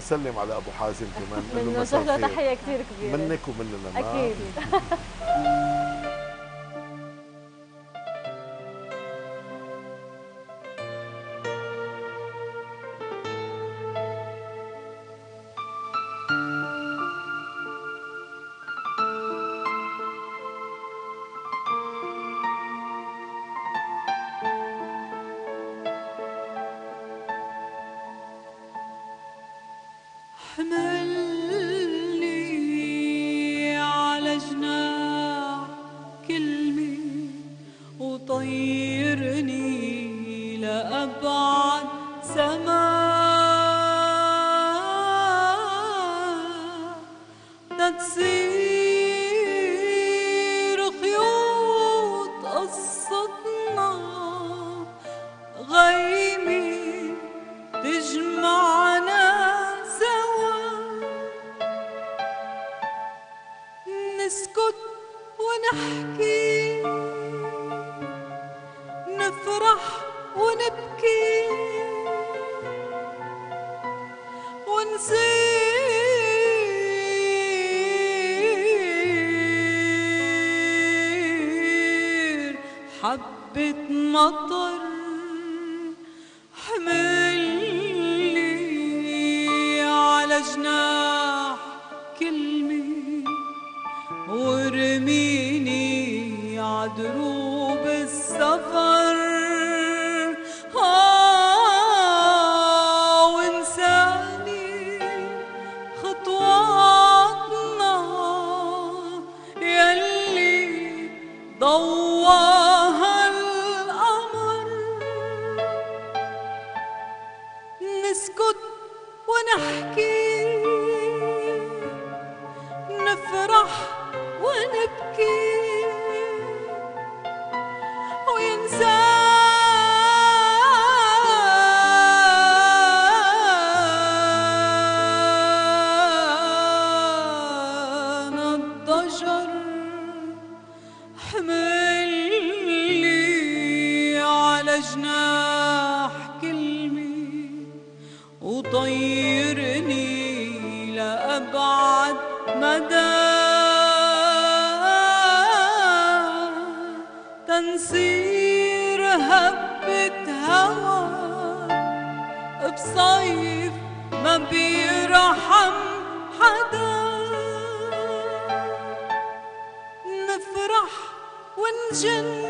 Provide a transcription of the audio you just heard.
سلم على أبو حازم كمان منه مساء له الخير. تحية كثير كبيرة. منك ومننا. ما أكيد. وطيرني لأبعد سماء تصير خيوط قصتنا غيمة تجمعنا سوا. نسكت ونحكي نفرح ونبكي ونصير حبة مطر حملني على جناح كلمة ورميني عدروب السفر. ضواها القمر نسكت ونحكي نفرح ونبكي. وينسانا الضجر جناح كلمة وطيرني لأبعد مدى. تنسير هبة هوا بصيف ما بيرحم حدا. نفرح ونجن